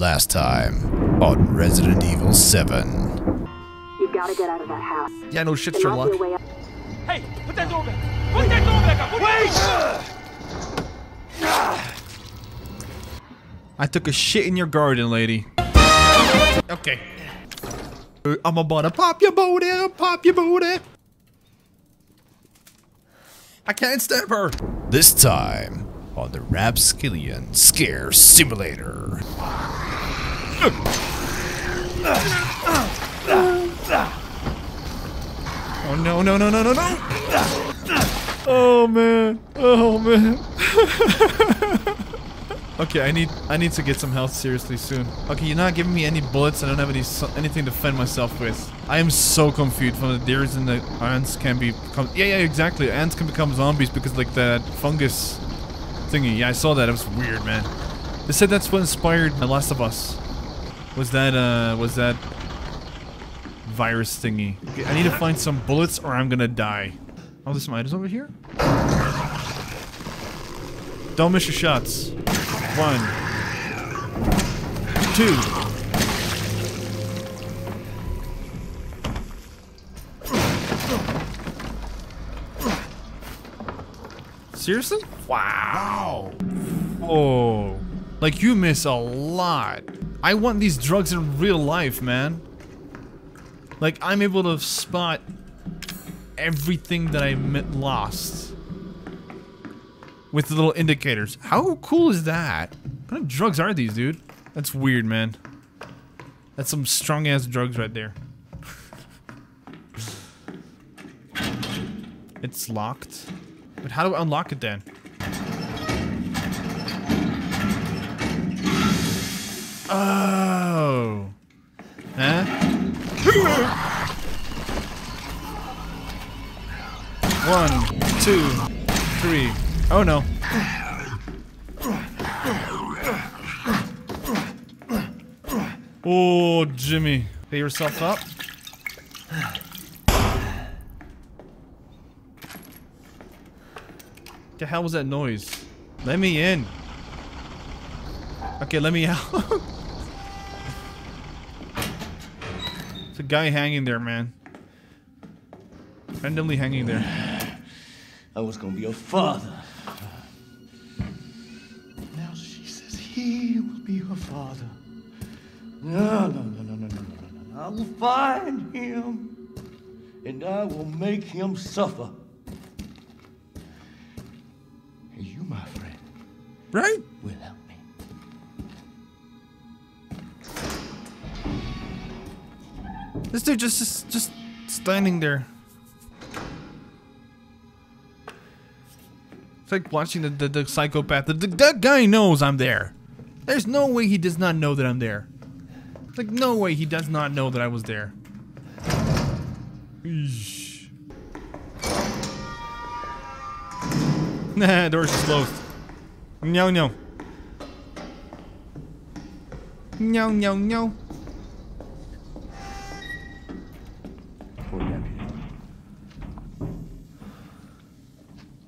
Last time on Resident Evil 7. You gotta get out of that house. Yeah, no shit, There Sherlock. be a way out. Hey, put that door back. Put that door back up. Wait! I took a shit in your garden, lady. Okay. Uh, I'm about to pop your booty, pop your booty. I can't stab her. This time on the Rapskilian Scare Simulator. Oh no, no, no, no, no, no. Oh man. Oh man. okay, I need I need to get some health seriously soon. Okay, you're not giving me any bullets. I don't have any anything to defend myself with. I am so confused from the deers and the ants can be become Yeah, yeah, exactly. Ants can become zombies because like that fungus thingy. Yeah, I saw that. It was weird, man. They said that's what inspired The Last of Us. Was that uh was that virus thingy. Okay, I need to find some bullets or I'm gonna die. Oh, there's some items over here? Don't miss your shots. One. Two. Seriously? Wow. Oh. Like you miss a lot. I want these drugs in real life, man. Like, I'm able to spot everything that I lost. With the little indicators. How cool is that? What kind of drugs are these, dude? That's weird, man. That's some strong-ass drugs right there. it's locked. But how do I unlock it then? Oh. Huh? One, two, three. Oh no. Oh, Jimmy. Pay yourself up. The hell was that noise? Let me in. Okay, let me out. guy hanging there, man. Randomly hanging there. I was gonna be your father. Now she says he will be her father. No, no, no, no, no, no, no, no. I will find him and I will make him suffer. This dude just just, just standing there. It's like watching the, the, the psychopath. The, the, that guy knows I'm there. There's no way he does not know that I'm there. It's like no way he does not know that I was there. Nah, doors is closed. No, no. No, no, no.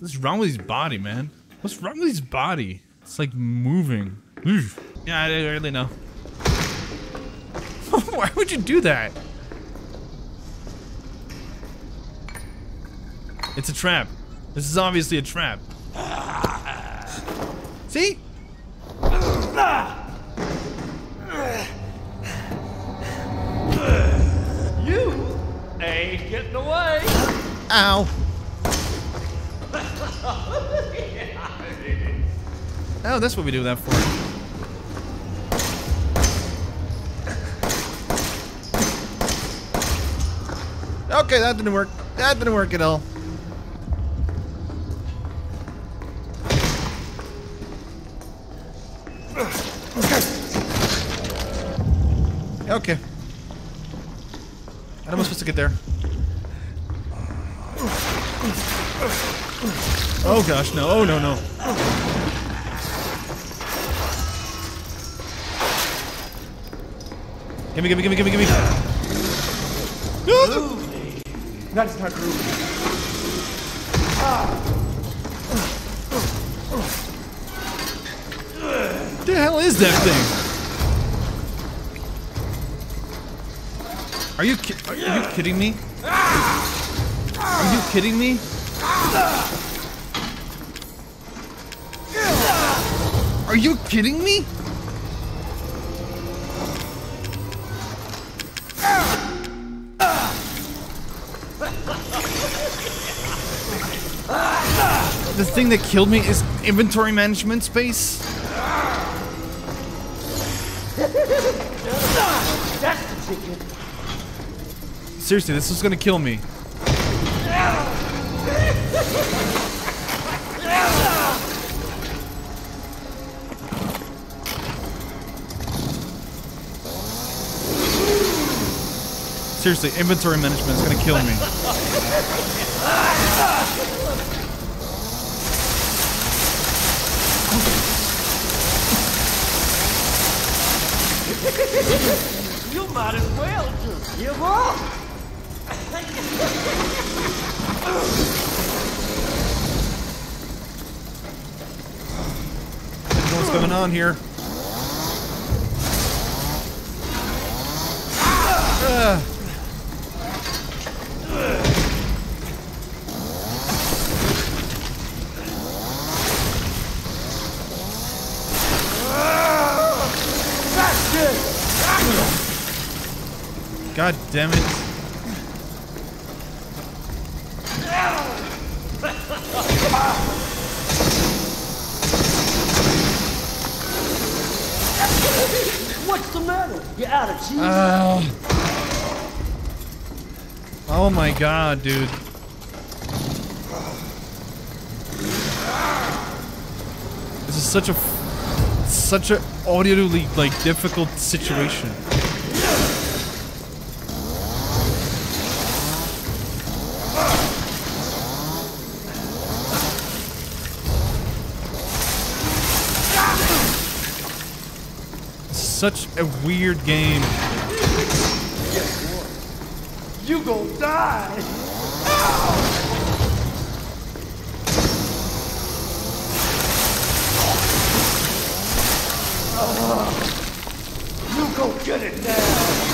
What's wrong with his body, man? What's wrong with his body? It's like moving. Oof. Yeah, I don't really know. Why would you do that? It's a trap. This is obviously a trap. See? You ain't getting away. Ow. That's what we do that for. Okay, that didn't work. That didn't work at all. Okay. How am I supposed to get there? Oh gosh, no. Oh no, no. Gimme, gimme, gimme, gimme, gimme. That is not moving. What the hell is that thing? Are you are you kidding me? Are you kidding me? Are you kidding me? The thing that killed me is inventory management space. Seriously, this is gonna kill me. Seriously, inventory management is gonna kill me. You might as well just give up. I don't know what's going on here. Ugh. God damn it. What's the matter? You're out of cheese? Oh. Oh my god, dude. This is such a such a audibly like difficult situation. Such a weird game. you gonna die. Uh-huh. You go get it now.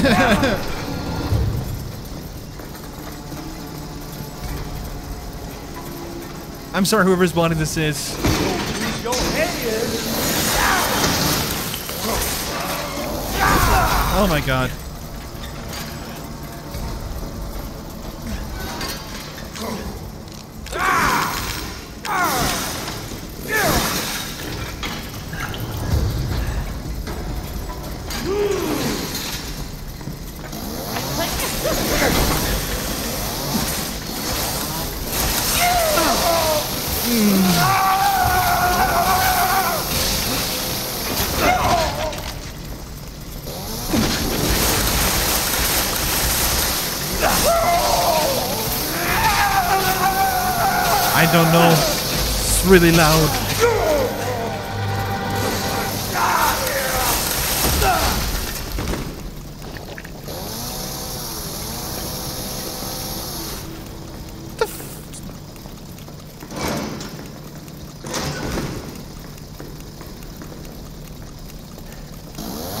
I'm sorry, whoever's body this is. Oh my god. I don't know. It's really loud.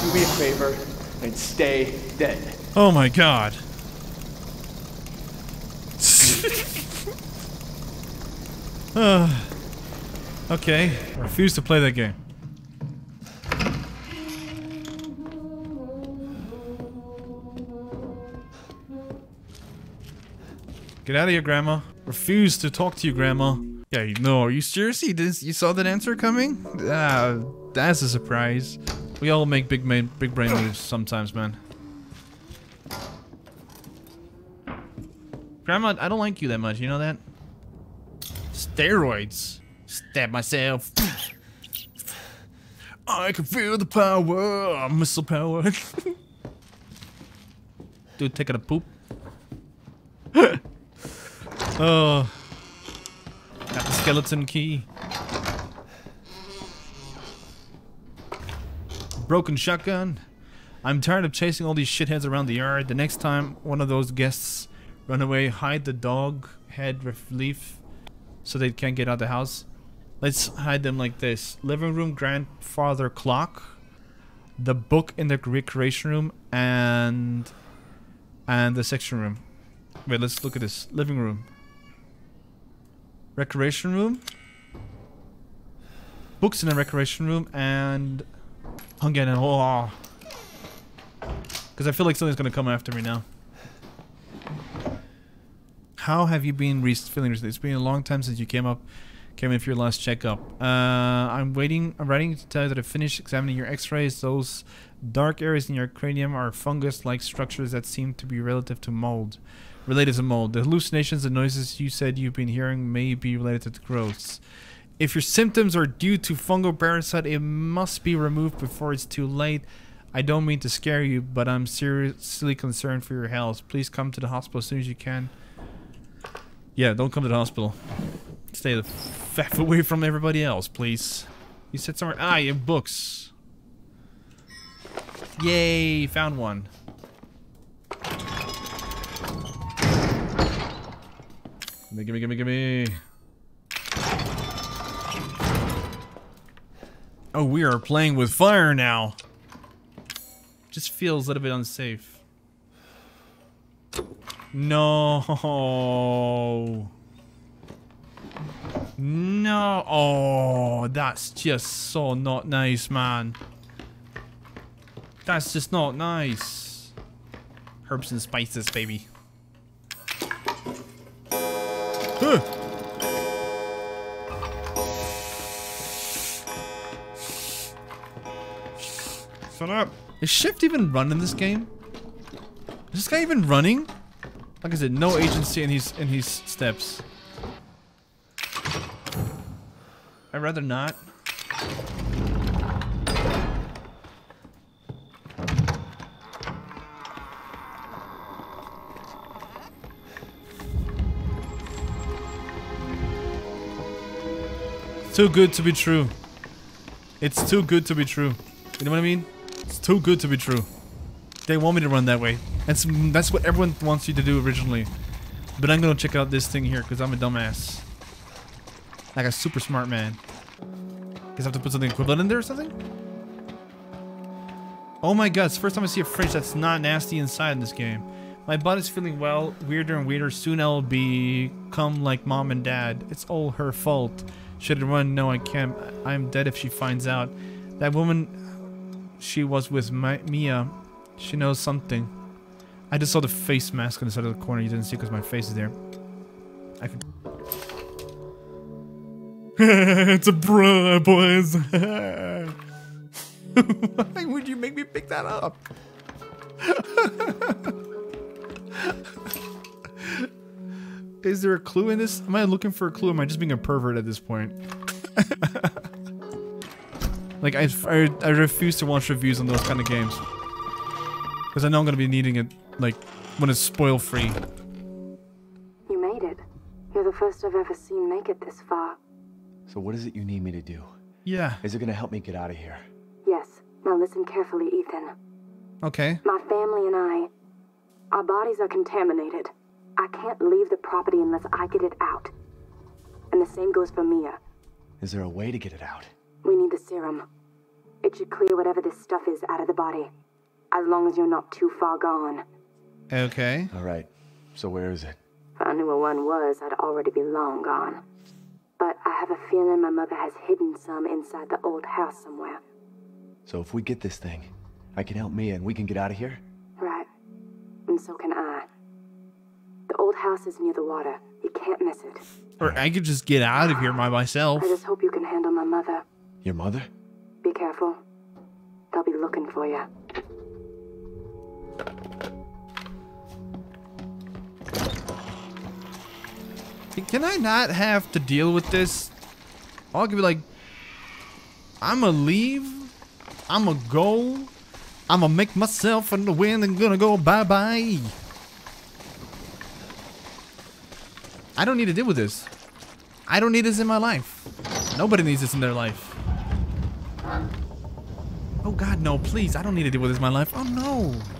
Do me a favor and stay dead. Oh my god. Okay. Refuse to play that game. Get out of here, Grandma. Refuse to talk to you, Grandma. Yeah, no, are you serious? You, did, you saw that answer coming? Ah, that's a surprise. We all make big, big brain moves sometimes, man. Grandma, I don't like you that much, you know that? Steroids. Stab myself. I can feel the power, missile power. Dude, taking a poop. oh. Got the skeleton key. Broken shotgun. I'm tired of chasing all these shitheads around the yard. The next time one of those guests Run away, hide the dog head relief so they can't get out of the house. Let's hide them like this. Living room, grandfather clock, the book in the recreation room, and and the section room. Wait, let's look at this. Living room. Recreation room. Books in the recreation room and again and oh ah. because I feel like something's gonna come after me now. How have you been re feeling recently? It's been a long time since you came up, came in for your last checkup. Uh, I'm waiting. I'm writing to tell you that I finished examining your X-rays. Those dark areas in your cranium are fungus-like structures that seem to be relative to mold, related to mold. The hallucinations and noises you said you've been hearing may be related to the growths. If your symptoms are due to fungal parasite, it must be removed before it's too late. I don't mean to scare you, but I'm seriously concerned for your health. Please come to the hospital as soon as you can. Yeah, don't come to the hospital. Stay the f away from everybody else, please. You said somewhere. Ah, you have books. Yay, found one. Gimme, gimme, gimme, gimme. Oh, we are playing with fire now. Just feels a little bit unsafe. No. No. Oh, that's just so not nice, man. That's just not nice. Herbs and spices, baby. Huh. Shut up. Is Shift even run in this game? Is this guy even running? Like I said, no agency in his in his steps. I'd rather not. Too good to be true. It's too good to be true. You know what I mean? It's too good to be true. They want me to run that way. That's that's what everyone wants you to do originally. But I'm gonna check out this thing here because I'm a dumbass. Like a super smart man. Guess I have to put something equivalent in there or something? Oh my god, it's the first time I see a fridge that's not nasty inside in this game. My body's feeling well, weirder and weirder. Soon I'll become like mom and dad. It's all her fault. Should I run? No, I can't. I'm dead if she finds out. That woman, she was with my, Mia. She knows something. I just saw the face mask on the side of the corner. You didn't see because my face is there. I could. it's a bra, boys. Why would you make me pick that up? Is there a clue in this? Am I looking for a clue? Am I just being a pervert at this point? like, I, I, I refuse to watch reviews on those kind of games. Because I know I'm going to be needing it, like, when it's spoil-free. You made it. You're the first I've ever seen make it this far. So what is it you need me to do? Yeah. Is it gonna help me get out of here? Yes. Now listen carefully, Ethan. Okay. My family and I, our bodies are contaminated. I can't leave the property unless I get it out. And the same goes for Mia. Is there a way to get it out? We need the serum. It should clear whatever this stuff is out of the body. As long as you're not too far gone. Okay. All right. So where is it? If I knew where one was, I'd already be long gone. But I have a feeling my mother has hidden some inside the old house somewhere. So if we get this thing, I can help Mia and we can get out of here? Right. And so can I. The old house is near the water. You can't miss it. Or I could just get out of here by myself. I just hope you can handle my mother. Your mother? Be careful. They'll be looking for you. Can I not have to deal with this? I'll be like, I'ma leave. I'ma go. I'ma make myself in the wind and gonna go bye-bye. I don't need to deal with this. I don't need this in my life. Nobody needs this in their life. Oh god, no, please. I don't need to deal with this in my life. Oh no. Oh no.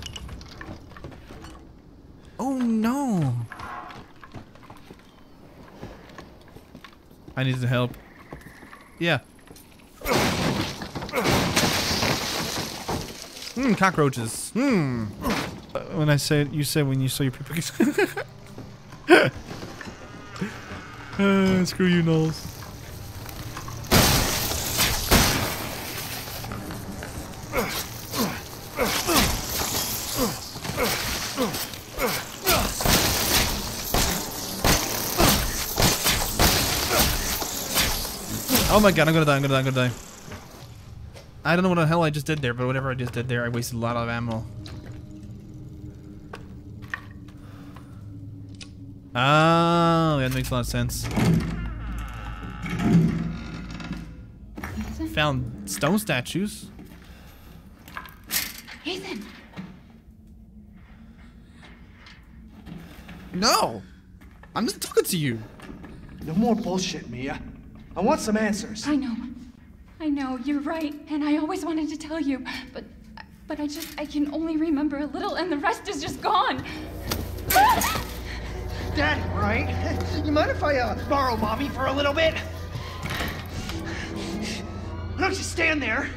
I need help. Yeah. Hmm, cockroaches. Hmm. When I say it, you say when you saw your pictures. uh, screw you, Knowles. Oh my god, I'm gonna die, I'm gonna die, I'm gonna die. I don't know what the hell I just did there, but whatever I just did there, I wasted a lot of ammo. Oh, that makes a lot of sense. Found stone statues. Ethan! No! I'm just talking to you. No more bullshit, Mia. I want some answers. I know. I know, you're right, and I always wanted to tell you, but but I just I can only remember a little and the rest is just gone. Daddy, right? You mind if I uh, borrow mommy for a little bit? Why don't you stand there?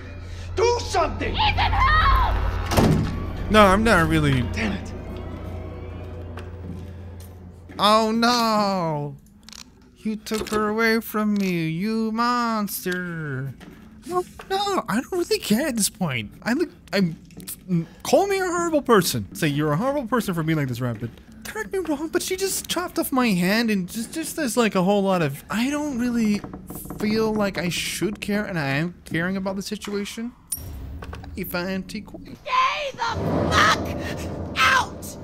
Do something! Ethan, help! No, I'm not really. Damn it. Oh no! You took her away from me, you monster! No, no, I don't really care at this point. I look, I'm. Mm, call me a horrible person. Say you're a horrible person for being like this, Rapid. Correct me wrong, but she just chopped off my hand and just, just there's like a whole lot of. I don't really feel like I should care, and I am caring about the situation. If I Queen. Stay the fuck out!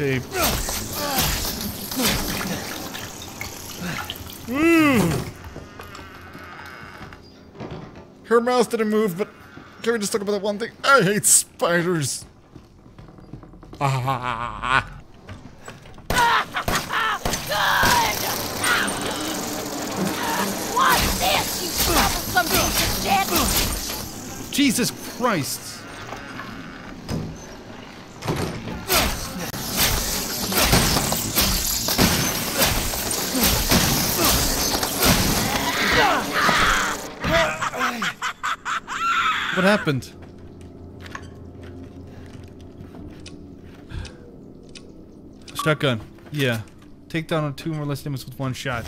Okay. Her mouth didn't move, but can we just talk about that one thing? I hate spiders. Ah. What's this, you troublesome piece of shit? Jesus Christ! What happened? Shotgun. Yeah. Take down two more less demons with one shot.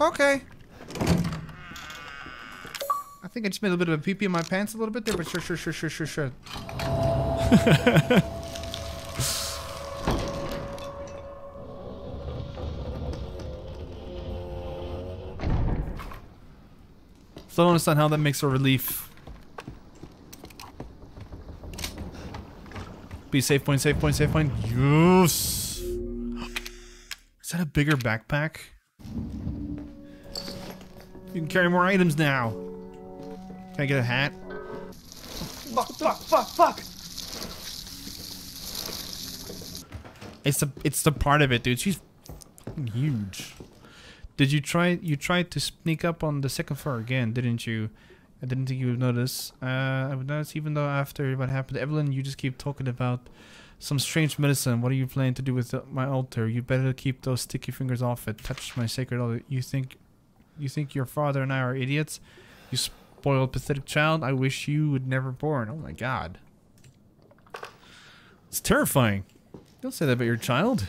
Okay. I think I just made a little bit of a pee pee in my pants a little bit there, but sure, sure, sure, sure, sure, sure. I don't understand how that makes a relief. Be safe point, safe point, safe point. Yes. Is that a bigger backpack? You can carry more items now. Can I get a hat? Fuck, fuck, fuck, fuck! It's the it's the part of it, dude. She's huge. Did you try you tried to sneak up on the second floor again, didn't you? I didn't think you would notice. Uh, I would notice even though after what happened Evelyn, you just keep talking about some strange medicine. What are you planning to do with the, my altar? You better keep those sticky fingers off it. Touch my sacred altar. You think, you think your father and I are idiots? You spoiled, pathetic child. I wish you would never born. Oh my god. It's terrifying. Don't say that about your child.